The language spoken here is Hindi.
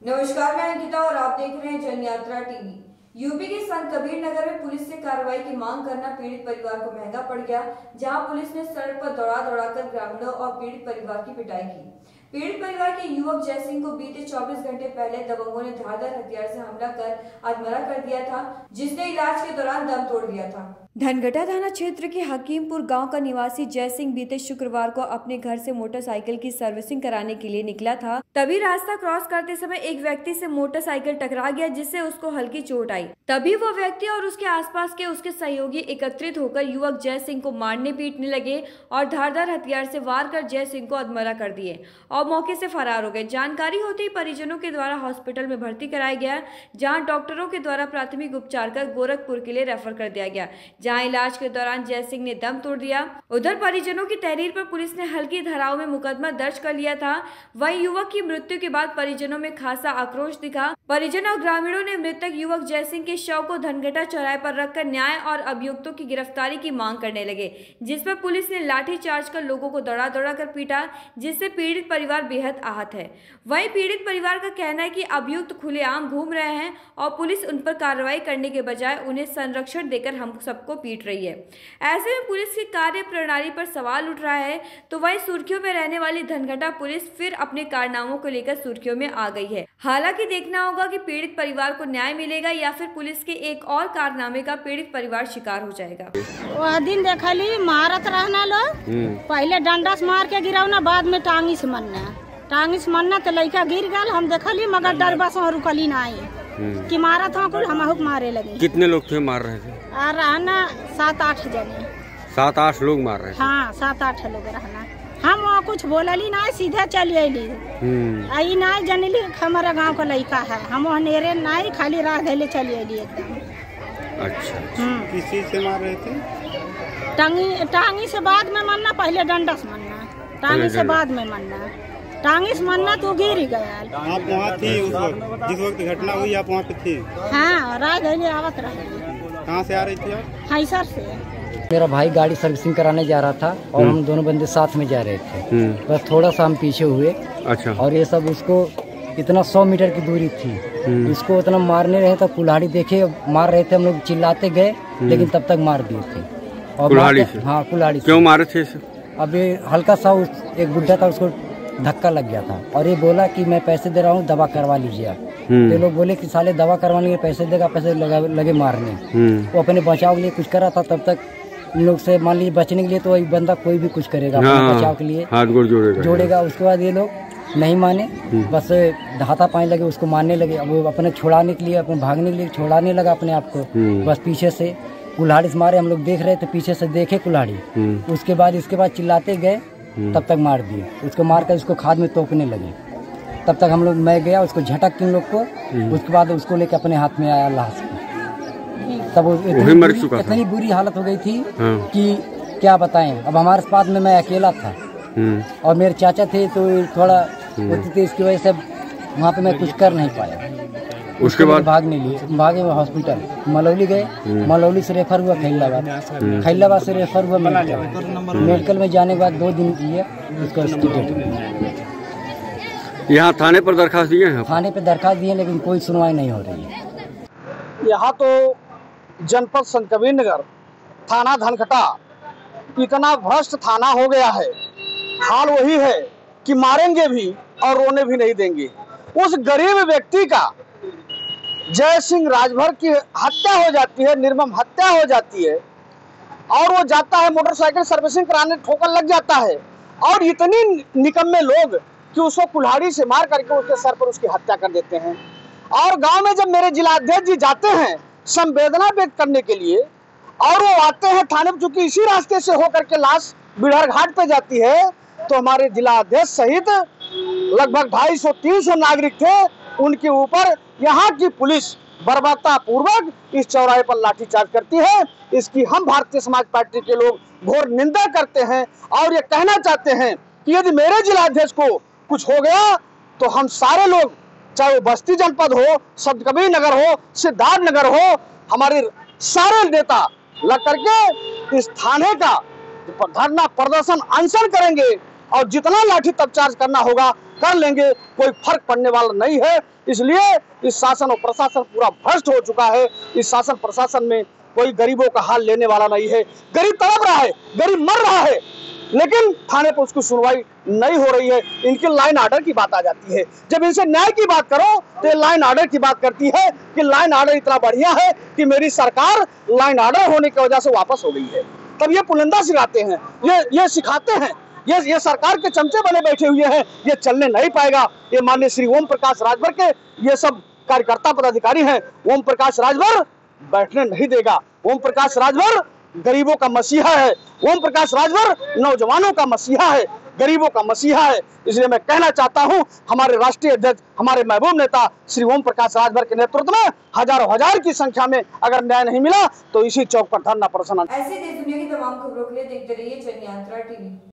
नमस्कार, मैं अंकिता और आप देख रहे हैं जन यात्रा टीवी। यूपी के संत कबीर नगर में पुलिस से कार्रवाई की मांग करना पीड़ित परिवार को महँगा पड़ गया, जहाँ पुलिस ने सड़क पर दौड़ा दौड़ाकर ग्रामीणों और पीड़ित परिवार की पिटाई की। पीड़ित परिवार के युवक जय सिंह को बीते 24 घंटे पहले दबंगों ने धारदार हथियार से हमला कर अधमरा कर दिया था, जिसने इलाज के दौरान दम तोड़ दिया था। धनगटा थाना क्षेत्र के हकीमपुर गाँव का निवासी जय सिंह बीते शुक्रवार को अपने घर से मोटरसाइकिल की सर्विसिंग कराने के लिए निकला था। तभी रास्ता क्रॉस करते समय एक व्यक्ति से मोटरसाइकिल टकरा गया, जिससे उसको हल्की चोट आई। तभी वो व्यक्ति और उसके आसपास के उसके सहयोगी एकत्रित होकर युवक जय सिंह को मारने पीटने लगे और धारदार हथियार से वार कर जय सिंह को अधमरा कर दिए और मौके से फरार हो गए। जानकारी होते ही परिजनों के द्वारा हॉस्पिटल में भर्ती कराया गया, जहाँ डॉक्टरों के द्वारा प्राथमिक उपचार कर गोरखपुर के लिए रेफर कर दिया गया। जहाँ इलाज के दौरान जय सिंह ने दम तोड़ दिया। उधर परिजनों की तहरीर पर पुलिस ने हल्की धाराओं में मुकदमा दर्ज कर लिया था। वहीं युवक की मृत्यु के बाद परिजनों में खासा आक्रोश दिखा। परिजन और ग्रामीणों ने मृतक युवक जय सिंह के शव को धनघटा चौराहे पर रखकर न्याय और अभियुक्तों की गिरफ्तारी की मांग करने लगे, जिस पर पुलिस ने लाठी चार्ज कर लोगों को दौड़ा दौड़ा कर पीटा, जिससे पीड़ित परिवार बेहद आहत है। वहीं पीड़ित परिवार का कहना है कि अभियुक्त खुलेआम घूम रहे हैं और पुलिस उन पर कार्रवाई करने के बजाय उन्हें संरक्षण देकर हम सबको पीट रही है। ऐसे में पुलिस की कार्य प्रणाली पर सवाल उठ रहा है तो वहीं सुर्खियों में रहने वाली धनघटा पुलिस फिर अपने कारनामों को लेकर सुर्खियों में आ गई है। हालाँकि देखना होगा कि पीड़ित परिवार को न्याय मिलेगा या फिर पुलिस के एक और कारनामे का पीड़ित परिवार शिकार हो जाएगा। वह दिन देखली मारत रहना लोग पहले डंडा से मार के गिरौना बाद में टांगी से मरना। टांगी से मरना तो लड़का गिर गल हम देखली मगर डर बस वहाँ रुकली नहीं कि मारत हो कुल हम मारे लगे। कितने लोग थे मार रहे थे? रहना सात आठ जने। सात आठ लोग मार रहे थे? हाँ सात आठ लोग रहना। हम वहाँ कुछ बोलली नहीं सीधे चली अली हम्म, आई नहीं जनली हमारा गाँव का लड़का है। हम वहाँ नेरे नहीं खाली राह धैले चली अली एकदम। अच्छा हम्म। किस चीज़ से मार रहे थे? टांगी टांगी से बाद में मरना पहले डंडा से मरना। टांगी से बाद में मरना। टांगी से मरना तो गिर ही गया। आप वहाँ थी उस वक्त जिस वक्त घटना हुई आप वहाँ पे थी? हाँ रात आवत रही। कहाँ से आ रही थी आप? हैसर से। मेरा भाई गाड़ी सर्विसिंग कराने जा रहा था और हम दोनों बंदे साथ में जा रहे थे। हम्म, बस थोड़ा सा हम पीछे हुए। अच्छा। और ये सब उसको इतना सौ मीटर की दूरी थी। इसको उतना मारने रहे तो कुल्हाड़ी देखे मार रहे थे हम लोग चिल्लाते गए लेकिन तब तक मार दिए थे। और कुल्हाड़ी हाँ कुल्हाड़ी क्यों मारे थे ये हल्का सा एक बुढ़ा था उसको धक्का लग गया था। और ये बोला कि मैं पैसे दे रहा हूँ दवा करवा लीजिए आप। हम्म। तो ये लोग बोले कि साले दवा करवाने के पैसे देगा पैसे लगा लगे मारने। हम्म, वो अपने बचाव के लिए कुछ करा था तब तक इन लोग से मान लीजिए बचने के लिए तो एक बंदा कोई भी कुछ करेगा अपने हाँ बचाव के लिए। हाथ गोड़ जोड़ेगा। जोड़ेगा उसके बाद ये लोग नहीं माने। बस धाता पाने लगे उसको मारने लगे। अब वो अपने छुड़ाने के लिए अपने भागने के लिए छुड़ाने लगा अपने आप को। हम्म। बस पीछे से कुल्हाड़ी से मारे हम लोग देख रहे थे पीछे से देखे कुल्हाड़ी। हम्म, उसके बाद इसके बाद चिल्लाते गए। तब तक मार दिए। उसको मार कर उसको खाद में तोपने लगे। तब तक हम लोग मैं गया उसको झटक के लोग को उसके बाद उसको लेके अपने हाथ में आया लाश। तब इतनी मर बुरी- चुका इतनी बुरी हालत हो गई थी हाँ। कि क्या बताएँ? अब हमारे पास में मैं अकेला था। हम्म, और मेरे चाचा थे तो थोड़ा होती थी इसकी वजह से वहाँ पे मैं कुछ कर नहीं पाया। उसके बाद भागने लिए। भागे वो हॉस्पिटल मलौली गए। मलौली से रेफर हुआ खैलाबाद खैलाबाद से रेफर हुआ मेडिकल। मेडिकल में जाने के बाद दो दिन किए उसका। यहाँ थाने पर दरखास्त दिए हैं? थाने पे दरखास्त दिए लेकिन कोई सुनवाई नहीं हो रही है। यहाँ तो जनपद संत कबीर नगर थाना धनखटा इतना भ्रष्ट थाना हो गया है। हाल वही है कि मारेंगे भी और रोने भी नहीं देंगे। उस गरीब व्यक्ति का जय सिंह राजभर की हत्या हो जाती है, निर्मम हत्या हो जाती है, और वो जाता है मोटरसाइकिल सर्विसिंग कराने, ठोकर लग जाता है, और इतनी निकम्मे लोग कि उसको कुल्हाड़ी से मार करके उसके सर पर उसकी हत्या कर देते हैं। और गाँव में जब मेरे जिलाध्यक्ष जी जाते हैं संवेदना व्यक्त करने के लिए, और वो आते हैं थाने में चूँकि इसी रास्ते से होकर के लाश बिढ़र घाट पे जाती है तो हमारे जिलाध्यक्ष सहित लगभग ढाई सौ नागरिक थे उनके ऊपर यहाँ की पुलिस बर्बरता पूर्वक इस चौराहे पर लाठीचार्ज करती है। इसकी हम भारतीय समाज पार्टी के लोग घोर निंदा करते हैं और ये कहना चाहते हैं कि यदि मेरे जिलाध्यक्ष को कुछ हो गया तो हम सारे लोग, चाहे वो बस्ती जनपद हो संत कबीर नगर हो, सिद्धार्थ नगर हो, हमारे सारे नेता लग करके इस थाने का धरना प्रदर्शन अनशन करेंगे और जितना लाठी तब चार्ज करना होगा कर लेंगे, कोई फ़र्क पड़ने वाला नहीं है। इसलिए इस शासन और प्रशासन पूरा भ्रष्ट हो चुका है। इस शासन प्रशासन में कोई गरीबों का हाल लेने वाला नहीं है। गरीब तड़प रहा है, गरीब मर रहा है, लेकिन थाने पर उसकी सुनवाई नहीं हो रही है। इनकी लाइन ऑर्डर की बात आ जाती है। जब इनसे न्याय की बात करो तो ये लाइन ऑर्डर की बात करती है कि लाइन ऑर्डर इतना बढ़िया है कि मेरी सरकार लाइन ऑर्डर होने की वजह से वापस हो गई है। तब ये पुलिंदा सिखाते हैं, ये ये सिखाते हैं ये ये सरकार के चमचे बने बैठे हुए हैं। ये चलने नहीं पाएगा। ये माननीय श्री ओम प्रकाश राजभर के ये सब कार्यकर्ता पदाधिकारी हैं। ओम प्रकाश राजभर बैठने नहीं देगा। ओम प्रकाश राजभर गरीबों का मसीहा है। ओम प्रकाश राजभर नौजवानों का मसीहा है। गरीबों का मसीहा है। इसलिए मैं कहना चाहता हूँ, हमारे राष्ट्रीय अध्यक्ष, हमारे महबूब नेता श्री ओम प्रकाश राजभर के नेतृत्व में हज़ारों हज़ार की संख्या में अगर न्याय नहीं मिला तो इसी चौक पर धरना प्रदर्शन ऐसे दुनिया